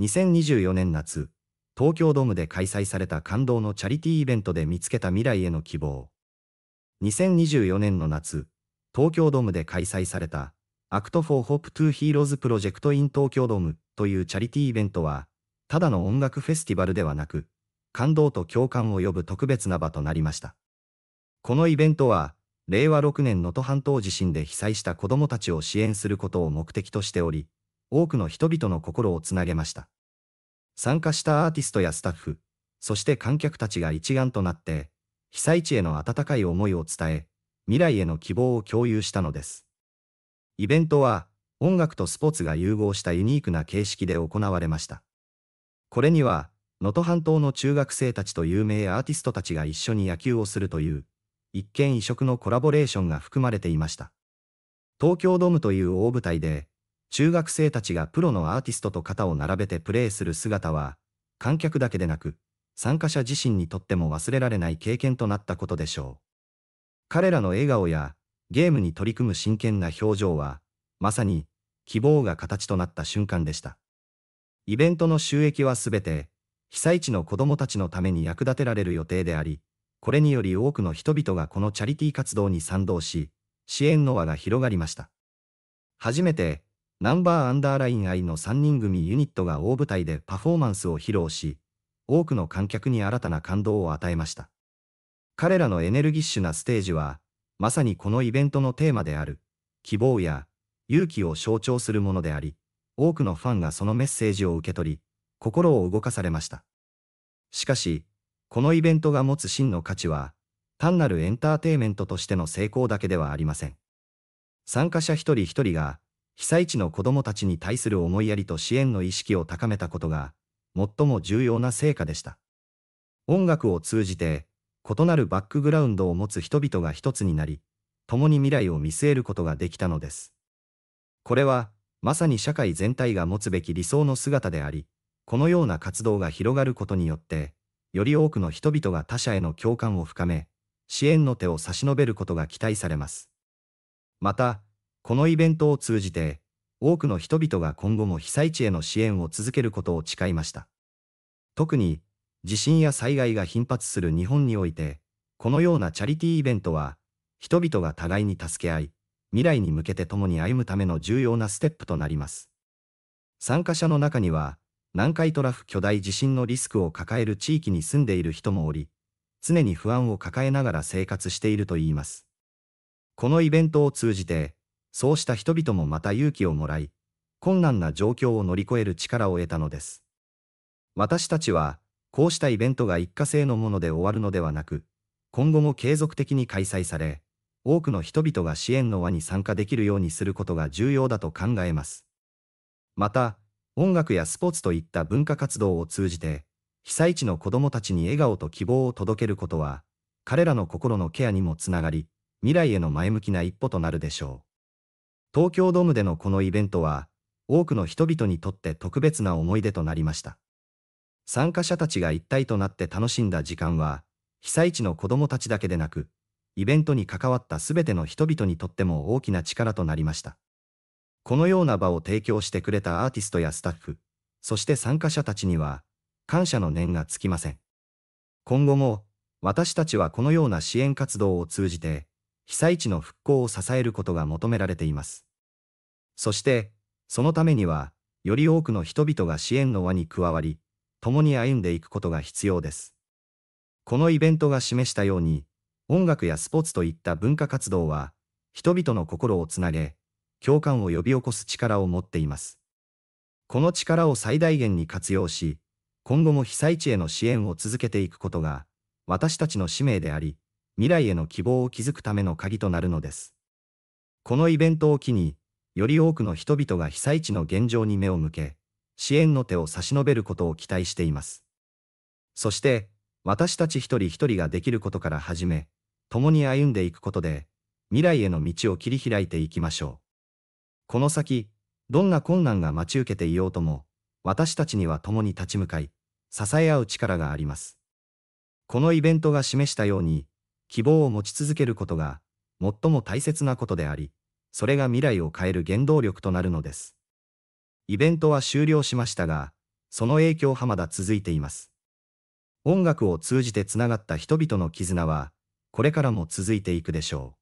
2024年夏、東京ドームで開催された感動のチャリティーイベントで見つけた未来への希望。2024年の夏、東京ドームで開催された Act for Hope to Heroes Project in 東京ドームというチャリティーイベントは、ただの音楽フェスティバルではなく、感動と共感を呼ぶ特別な場となりました。このイベントは、令和6年能登半島地震で被災した子供たちを支援することを目的としており、多くの人々の心をつなげました。参加したアーティストやスタッフ、そして観客たちが一丸となって、被災地への温かい思いを伝え、未来への希望を共有したのです。イベントは、音楽とスポーツが融合したユニークな形式で行われました。これには、能登半島の中学生たちと有名アーティストたちが一緒に野球をするという、一見異色のコラボレーションが含まれていました。東京ドームという大舞台で、中学生たちがプロのアーティストと肩を並べてプレーする姿は、観客だけでなく、参加者自身にとっても忘れられない経験となったことでしょう。彼らの笑顔やゲームに取り組む真剣な表情は、まさに希望が形となった瞬間でした。イベントの収益はすべて、被災地の子供たちのために役立てられる予定であり、これにより多くの人々がこのチャリティー活動に賛同し、支援の輪が広がりました。初めて、ナンバーアンダーライン愛の3人組ユニットが大舞台でパフォーマンスを披露し、多くの観客に新たな感動を与えました。彼らのエネルギッシュなステージは、まさにこのイベントのテーマである、希望や勇気を象徴するものであり、多くのファンがそのメッセージを受け取り、心を動かされました。しかし、このイベントが持つ真の価値は、単なるエンターテイメントとしての成功だけではありません。参加者一人一人が、被災地の子供たちに対する思いやりと支援の意識を高めたことが、最も重要な成果でした。音楽を通じて、異なるバックグラウンドを持つ人々が一つになり、共に未来を見据えることができたのです。これは、まさに社会全体が持つべき理想の姿であり、このような活動が広がることによって、より多くの人々が他者への共感を深め、支援の手を差し伸べることが期待されます。また、このイベントを通じて、多くの人々が今後も被災地への支援を続けることを誓いました。特に、地震や災害が頻発する日本において、このようなチャリティーイベントは、人々が互いに助け合い、未来に向けて共に歩むための重要なステップとなります。参加者の中には、南海トラフ巨大地震のリスクを抱える地域に住んでいる人もおり、常に不安を抱えながら生活しているといいます。このイベントを通じて、そうした人々もまた勇気をもらい、困難な状況を乗り越える力を得たのです。私たちは、こうしたイベントが一過性のもので終わるのではなく、今後も継続的に開催され、多くの人々が支援の輪に参加できるようにすることが重要だと考えます。また、音楽やスポーツといった文化活動を通じて、被災地の子供たちに笑顔と希望を届けることは、彼らの心のケアにもつながり、未来への前向きな一歩となるでしょう。東京ドームでのこのイベントは、多くの人々にとって特別な思い出となりました。参加者たちが一体となって楽しんだ時間は、被災地の子供たちだけでなく、イベントに関わったすべての人々にとっても大きな力となりました。このような場を提供してくれたアーティストやスタッフ、そして参加者たちには、感謝の念がつきません。今後も、私たちはこのような支援活動を通じて、被災地の復興を支えることが求められています。そして、そのためには、より多くの人々が支援の輪に加わり、共に歩んでいくことが必要です。このイベントが示したように、音楽やスポーツといった文化活動は、人々の心をつなげ、共感を呼び起こす力を持っています。この力を最大限に活用し、今後も被災地への支援を続けていくことが、私たちの使命であり、未来への希望を築くための鍵となるのです。このイベントを機に、より多くの人々が被災地の現状に目を向け、支援の手を差し伸べることを期待しています。そして、私たち一人一人ができることから始め、共に歩んでいくことで、未来への道を切り開いていきましょう。この先、どんな困難が待ち受けていようとも、私たちには共に立ち向かい、支え合う力があります。このイベントが示したように、希望を持ち続けることが最も大切なことであり、それが未来を変える原動力となるのです。イベントは終了しましたが、その影響はまだ続いています。音楽を通じてつながった人々の絆は、これからも続いていくでしょう。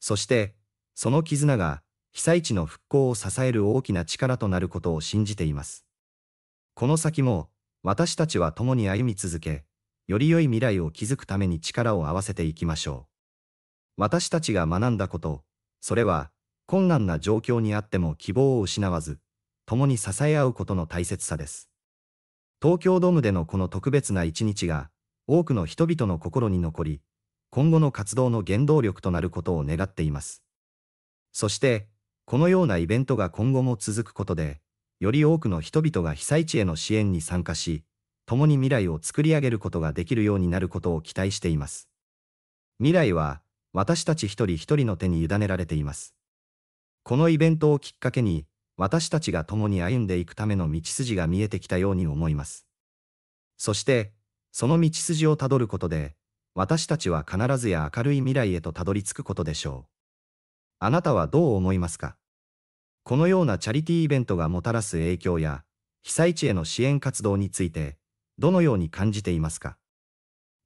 そして、その絆が、被災地の復興を支える大きな力となることを信じています。この先も、私たちは共に歩み続け、より良い未来を築くために力を合わせていきましょう。私たちが学んだこと、それは、困難な状況にあっても希望を失わず、共に支え合うことの大切さです。東京ドームでのこの特別な一日が、多くの人々の心に残り、今後の活動の原動力となることを願っています。そして、このようなイベントが今後も続くことで、より多くの人々が被災地への支援に参加し、共に未来を作り上げることができるようになることを期待しています。未来は、私たち一人一人の手に委ねられています。このイベントをきっかけに、私たちが共に歩んでいくための道筋が見えてきたように思います。そして、その道筋をたどることで、私たちは必ずや明るい未来へとたどり着くことでしょう。あなたはどう思いますか？このようなチャリティーイベントがもたらす影響や、被災地への支援活動について、どのように感じていますか？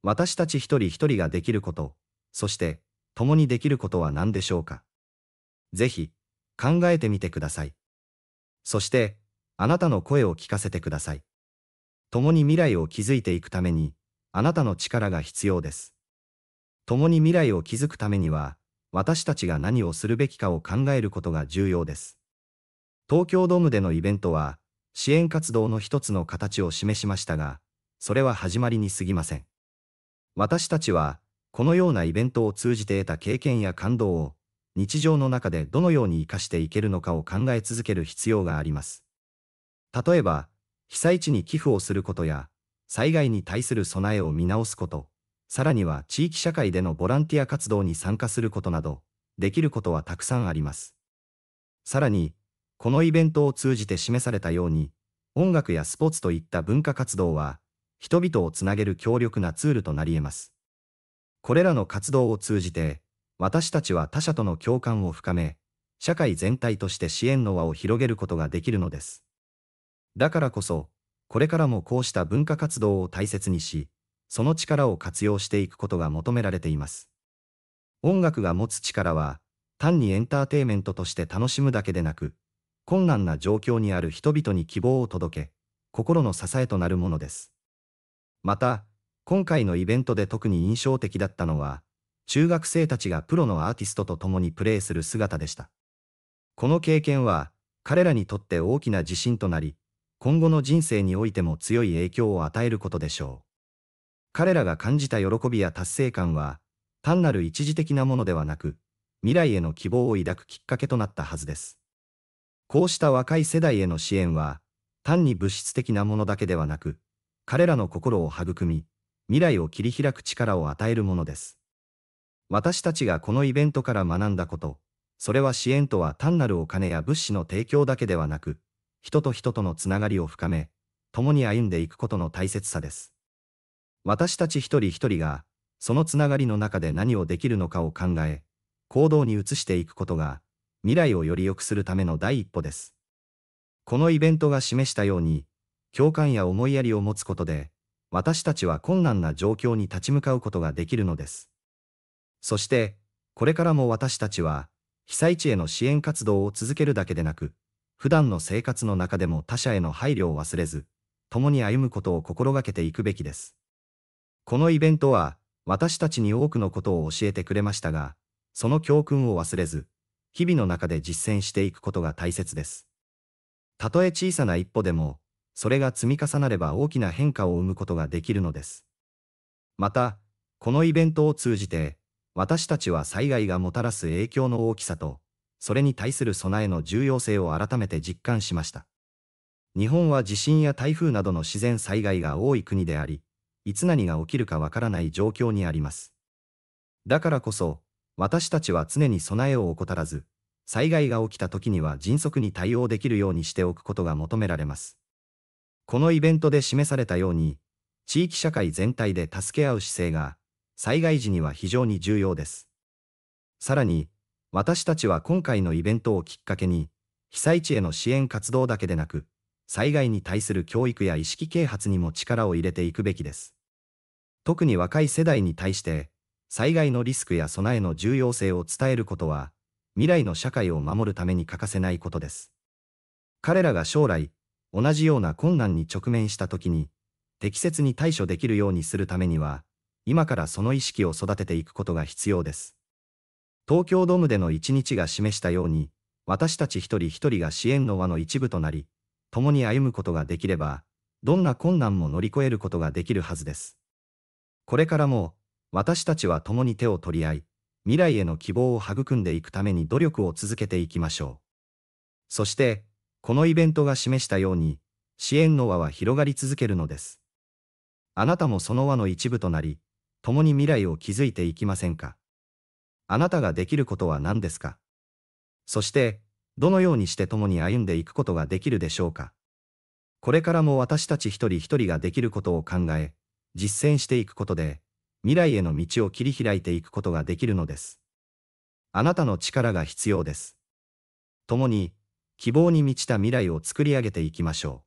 私たち一人一人ができること、そして、共にできることは何でしょうか？ぜひ、考えてみてください。そして、あなたの声を聞かせてください。共に未来を築いていくために、あなたの力が必要です。共に未来を築くためには、私たちが何をするべきかを考えることが重要です。東京ドームでのイベントは、支援活動の一つの形を示しましたが、それは始まりに過ぎません。私たちは、このようなイベントを通じて得た経験や感動を、日常の中でどのように活かしていけるのかを考え続ける必要があります。例えば、被災地に寄付をすることや、災害に対する備えを見直すこと、さらには地域社会でのボランティア活動に参加することなど、できることはたくさんあります。さらに、このイベントを通じて示されたように、音楽やスポーツといった文化活動は、人々をつなげる強力なツールとなり得ます。これらの活動を通じて、私たちは他者との共感を深め、社会全体として支援の輪を広げることができるのです。だからこそ、これからもこうした文化活動を大切にし、その力を活用していくことが求められています。音楽が持つ力は、単にエンターテイメントとして楽しむだけでなく、困難な状況にある人々に希望を届け、心の支えとなるものです。また、今回のイベントで特に印象的だったのは、中学生たちがプロのアーティストと共にプレーする姿でした。この経験は、彼らにとって大きな自信となり、今後の人生においても強い影響を与えることでしょう。彼らが感じた喜びや達成感は、単なる一時的なものではなく、未来への希望を抱くきっかけとなったはずです。こうした若い世代への支援は、単に物質的なものだけではなく、彼らの心を育み、未来を切り開く力を与えるものです。私たちがこのイベントから学んだこと、それは支援とは単なるお金や物資の提供だけではなく、人と人とのつながりを深め、共に歩んでいくことの大切さです。私たち一人一人が、そのつながりの中で何をできるのかを考え、行動に移していくことが、未来をより良くするための第一歩です。このイベントが示したように、共感や思いやりを持つことで、私たちは困難な状況に立ち向かうことができるのです。そして、これからも私たちは、被災地への支援活動を続けるだけでなく、普段の生活の中でも他者への配慮を忘れず、共に歩むことを心がけていくべきです。このイベントは、私たちに多くのことを教えてくれましたが、その教訓を忘れず、日々の中で実践していくことが大切です。たとえ小さな一歩でも、それが積み重なれば大きな変化を生むことができるのです。また、このイベントを通じて、私たちは災害がもたらす影響の大きさと、それに対する備えの重要性を改めて実感しました。日本は地震や台風などの自然災害が多い国であり、いつ何が起きるかわからない状況にあります。だからこそ、私たちは常に備えを怠らず、災害が起きた時には迅速に対応できるようにしておくことが求められます。このイベントで示されたように、地域社会全体で助け合う姿勢が、災害時には非常に重要です。さらに、私たちは今回のイベントをきっかけに、被災地への支援活動だけでなく、災害に対する教育や意識啓発にも力を入れていくべきです。特に若い世代に対して、災害のリスクや備えの重要性を伝えることは、未来の社会を守るために欠かせないことです。彼らが将来、同じような困難に直面した時に、適切に対処できるようにするためには、今からその意識を育てていくことが必要です。東京ドームでの一日が示したように、私たち一人一人が支援の輪の一部となり、共に歩むことができれば、どんな困難も乗り越えることができるはずです。これからも、私たちは共に手を取り合い、未来への希望を育んでいくために努力を続けていきましょう。そして、このイベントが示したように、支援の輪は広がり続けるのです。あなたもその輪の一部となり、共に未来を築いていきませんかあなたができることは何ですかそして、どのようにして共に歩んでいくことができるでしょうかこれからも私たち一人一人ができることを考え、実践していくことで、未来への道を切り開いていくことができるのです。あなたの力が必要です。共に、希望に満ちた未来を作り上げていきましょう。